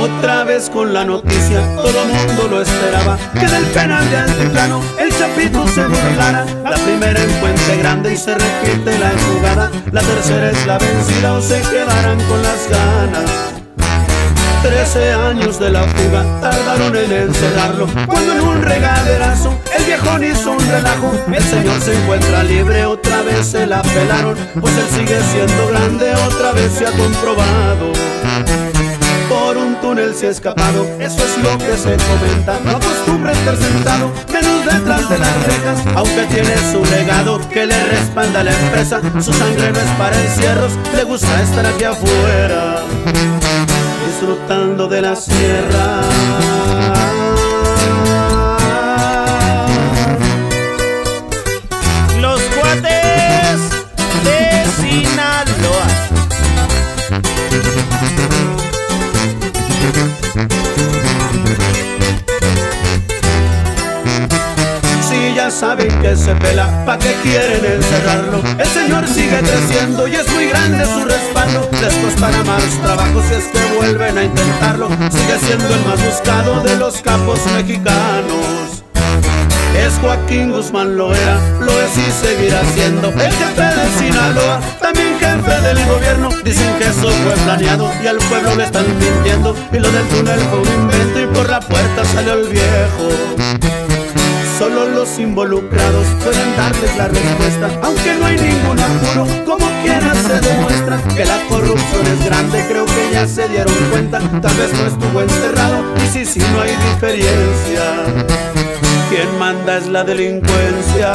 Otra vez con la noticia, todo mundo lo esperaba Que del penal de altiplano el chapito se burlara. La primera en Puente Grande y se repite la jugada. La tercera es la vencida o se quedarán con las ganas. Trece años de la fuga tardaron en encerrarlo Cuando en un el señor se encuentra libre, otra vez se la pelaron Pues él sigue siendo grande, otra vez se ha comprobado por un túnel se ha escapado, eso es lo que se comenta. No acostumbra estar sentado, menos detrás de las rejas, aunque tiene su legado que le respalda la empresa. Su sangre no es para encierros, le gusta estar aquí afuera, disfrutando de la sierra. Si ya saben que se pela, ¿pa' qué quieren encerrarlo? El señor sigue creciendo y es muy grande su respaldo. Les costará más trabajo si es que vuelven a intentarlo. Sigue siendo el más buscado de los capos mexicanos. Es Joaquín Guzmán lo era, lo es y seguirá siendo el jefe de Sinaloa, también del gobierno. Dicen que eso fue planeado y al pueblo le están mintiendo. Y lo del túnel fue un invento y por la puerta salió el viejo. Solo los involucrados pueden darles la respuesta, aunque no hay ningún apuro, como quiera se demuestra que la corrupción es grande, creo que ya se dieron cuenta, tal vez no estuvo encerrado, y si sí, no hay diferencia, quien manda es la delincuencia.